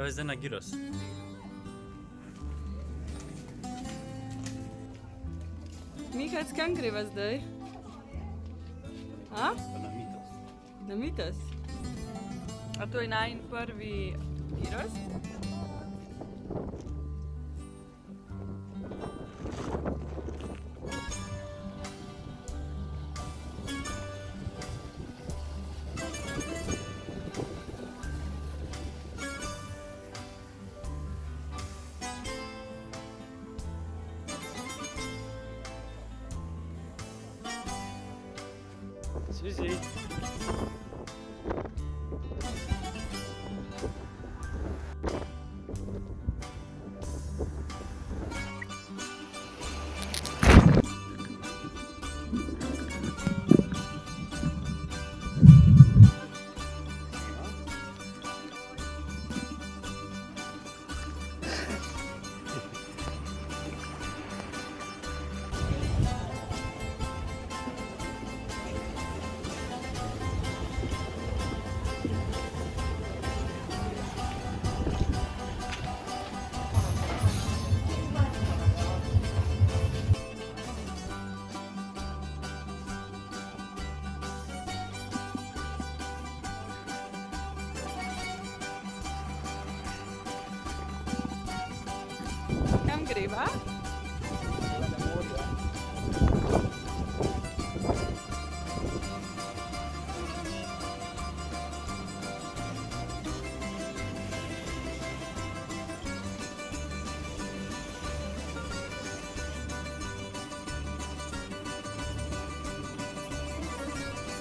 Evo je na gyros. Mihac, kam greva zdaj? A? Na mitos. Na mitos? A to je najn prvi gyros? Zizi. di ba?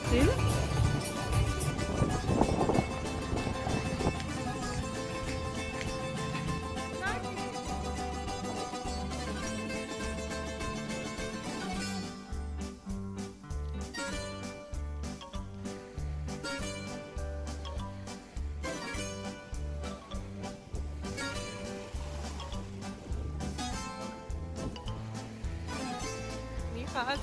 See? Michac.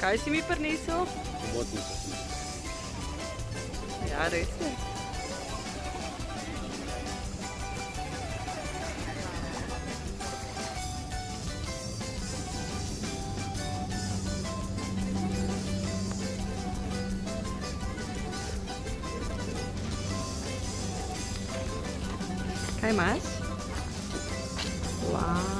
Kaj si mi prinesel? Hobotnico. Ja, res je. Cai mais? Uau!